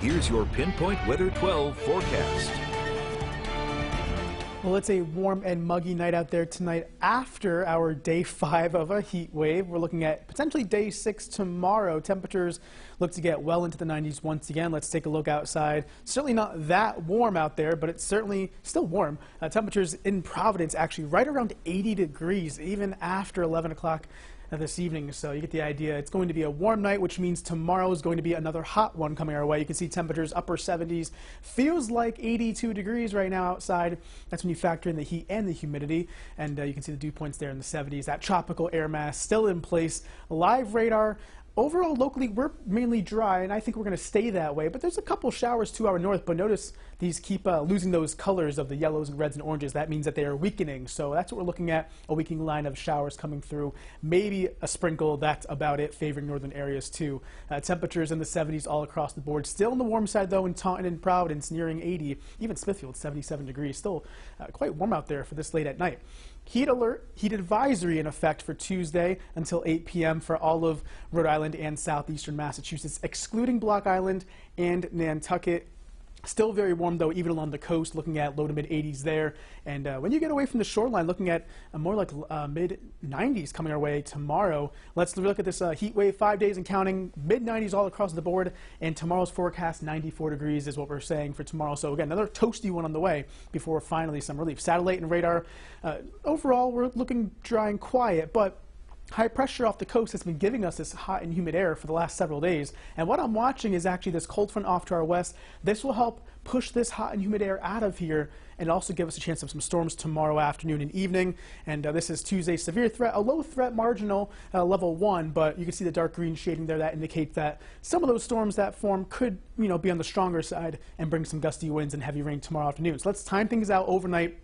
Here's your Pinpoint Weather 12 forecast. Well, it's a warm and muggy night out there tonight after our day five of a heat wave. We're looking at potentially day six tomorrow. Temperatures look to get well into the 90s once again. Let's take a look outside. Certainly not that warm out there, but it's certainly still warm. Uh, temperatures in Providence actually right around 80 degrees even after 11 o'clock this evening. So you get the idea. It's going to be a warm night, which means tomorrow is going to be another hot one coming our way. You can see temperatures upper 70s. Feels like 82 degrees right now outside. That's when you factor in the heat and the humidity. And uh, you can see the dew points there in the 70s. That tropical air mass still in place. Live radar Overall, locally, we're mainly dry, and I think we're going to stay that way. But there's a couple showers to our north, but notice these keep uh, losing those colors of the yellows and reds and oranges. That means that they are weakening. So that's what we're looking at, a weakening line of showers coming through. Maybe a sprinkle, that's about it, favoring northern areas too. Uh, temperatures in the 70s all across the board. Still on the warm side, though, in Taunton and Providence, nearing 80. Even Smithfield, 77 degrees. Still uh, quite warm out there for this late at night. Heat alert, heat advisory in effect for Tuesday until 8 p.m. for all of Rhode Island and southeastern Massachusetts, excluding Block Island and Nantucket. Still very warm though, even along the coast, looking at low to mid 80s there. And uh, when you get away from the shoreline, looking at more like uh, mid 90s coming our way tomorrow. Let's look at this uh, heat wave, five days and counting, mid 90s all across the board. And tomorrow's forecast, 94 degrees is what we're saying for tomorrow. So again, another toasty one on the way before finally some relief. Satellite and radar, uh, overall, we're looking dry and quiet, but high pressure off the coast has been giving us this hot and humid air for the last several days. And what I'm watching is actually this cold front off to our west. This will help push this hot and humid air out of here and also give us a chance of some storms tomorrow afternoon and evening. And uh, this is Tuesday's severe threat, a low threat marginal uh, level one, but you can see the dark green shading there that indicates that some of those storms that form could, you know, be on the stronger side and bring some gusty winds and heavy rain tomorrow afternoon. So let's time things out overnight.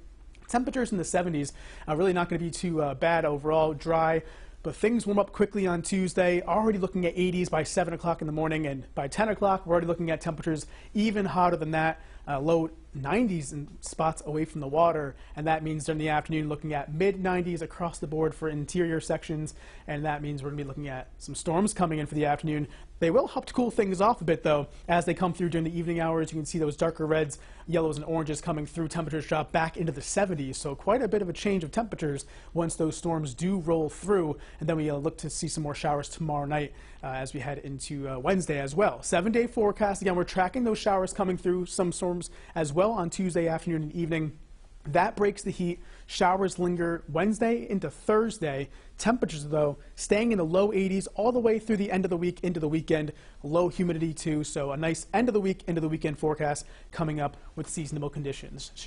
Temperatures in the 70s, uh, really not going to be too uh, bad overall. Dry, but things warm up quickly on Tuesday, already looking at 80s by 7 o'clock in the morning, and by 10 o'clock, we're already looking at temperatures even hotter than that, uh, low 90s in spots away from the water, and that means during the afternoon looking at mid 90s across the board for interior sections, and that means we're going to be looking at some storms coming in for the afternoon. They will help to cool things off a bit though as they come through during the evening hours. You can see those darker reds, yellows, and oranges coming through. Temperatures drop back into the 70s, so quite a bit of a change of temperatures once those storms do roll through, and then we uh, look to see some more showers tomorrow night uh, as we head into uh, Wednesday as well. Seven day forecast. Again, we're tracking those showers coming through, some storms as on Tuesday afternoon and evening. That breaks the heat. Showers linger Wednesday into Thursday. Temperatures, though, staying in the low 80s all the way through the end of the week into the weekend. Low humidity, too. So a nice end of the week into the weekend forecast coming up with seasonable conditions.